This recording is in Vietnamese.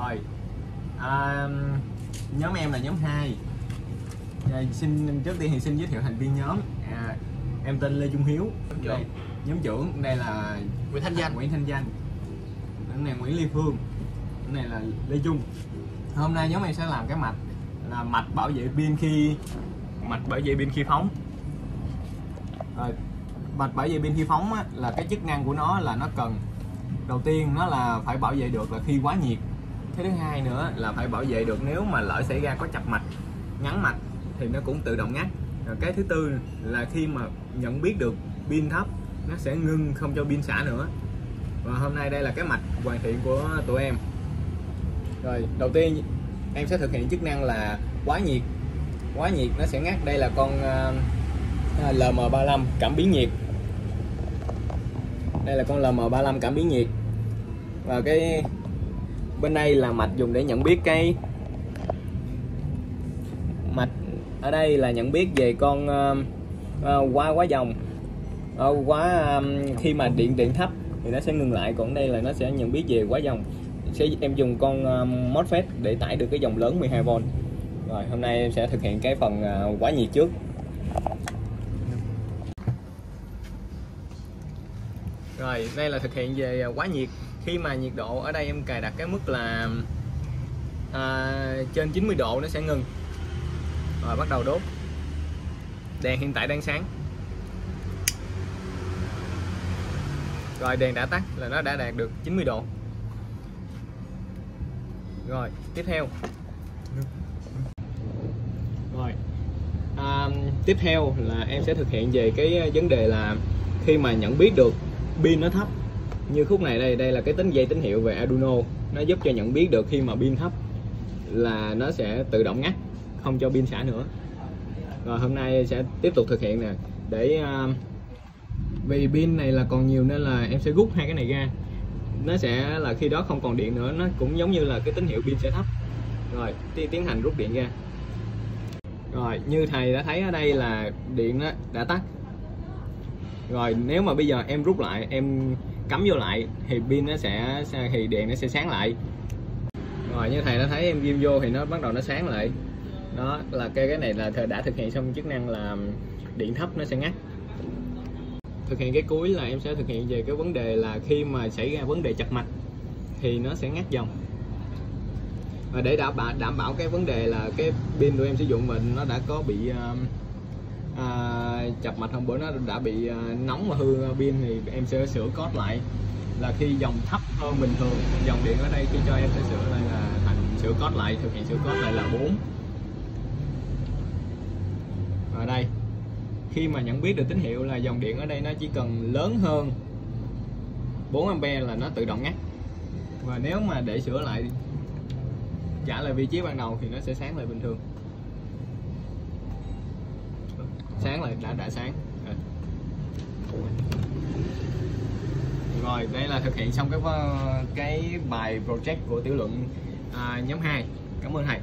rồi. À, nhóm em là nhóm 2 à, xin trước tiên thì xin giới thiệu thành viên nhóm. À, em tên Lê Trung Hiếu. Đây, nhóm trưởng đây là Nguyễn Thanh Danh. Nguyễn Thanh Danh. Cái này Nguyễn Ly Phương. Cái này là Lê Trung. Hôm nay nhóm em sẽ làm cái mạch là mạch bảo vệ pin khi mạch bảo vệ pin khi phóng. Rồi mạch bảo vệ pin khi phóng á, là cái chức năng của nó là nó cần. Đầu tiên nó là phải bảo vệ được là khi quá nhiệt cái thứ hai nữa là phải bảo vệ được nếu mà lỡ xảy ra có chập mạch ngắn mạch thì nó cũng tự động ngắt. Rồi cái thứ tư là khi mà nhận biết được pin thấp nó sẽ ngưng không cho pin xả nữa. Và hôm nay đây là cái mạch hoàn thiện của tụi em. Rồi đầu tiên em sẽ thực hiện chức năng là quá nhiệt. Quá nhiệt nó sẽ ngắt. Đây là con à, à, uh, LM35 cảm biến nhiệt. Đây là con LM35 cảm biến nhiệt. Và cái bên đây là mạch dùng để nhận biết cái mạch. Ở đây là nhận biết về con uh, uh, quá quá dòng. Uh, quá um, khi mà điện điện thấp thì nó sẽ ngừng lại còn đây là nó sẽ nhận biết về quá dòng. Sẽ em dùng con uh, MOSFET để tải được cái dòng lớn 12V rồi hôm nay em sẽ thực hiện cái phần uh, quá nhiệt trước. Rồi đây là thực hiện về ờ, quá nhiệt khi mà nhiệt độ ở đây em cài đặt cái mức là à, trên 90 độ nó sẽ ngừng. Rồi bắt đầu đốt. Đèn hiện tại đang sáng. Rồi đèn đã tắt là nó đã đạt được 90 độ. Rồi tiếp theo. Rồi à, tiếp theo là em sẽ thực hiện về cái vấn đề là khi mà nhận biết được pin nó thấp như khúc này đây đây là cái tính dây tín hiệu về Arduino. Nó giúp cho nhận biết được khi mà pin thấp là nó sẽ tự động ngắt không cho pin xả nữa. Rồi hôm nay sẽ tiếp tục thực hiện nè. Để uh, vì pin này là còn nhiều nên là em sẽ rút hai cái này ra. Nó sẽ là khi đó không còn điện nữa nó cũng giống như là cái tín hiệu pin sẽ thấp. Rồi tiến hành rút điện ra. Rồi như thầy đã thấy ở đây là điện đã tắt. Rồi nếu mà bây giờ em rút lại em cắm vô lại thì pin nó sẽ thì đèn nó sẽ sáng lại. Rồi như thầy đã thấy em ghim vô thì nó bắt đầu nó sáng lại. Đó là cái cái này là thầy đã thực hiện xong chức năng là điện thấp nó sẽ ngắt. Thực hiện cái cuối là em sẽ thực hiện về cái vấn đề là khi mà xảy ra vấn đề chập mạch thì nó sẽ ngắt dòng. Và để đảm bảo đảm bảo cái vấn đề là cái pin tụi em sử dụng mình nó đã có bị uh, à, chập mạch hôm bữa nó đã bị à, nóng và hư à, pin thì em sẽ sửa code lại. Là khi dòng thấp hơn bình thường dòng điện ở đây khi cho em sẽ sửa lại là thành sửa code lại thực hiện sửa code lại là 4 ở đây khi mà nhận biết được tín hiệu là dòng điện ở đây nó chỉ cần lớn hơn 4A là nó tự động ngắt. Và nếu mà để sửa lại trả lại vị trí ban đầu thì nó sẽ sáng lại bình thường sáng lại đã đã sáng. Rồi. Đây là thực hiện xong cái cái bài project của tiểu luận à, nhóm 2 cảm ơn thầy.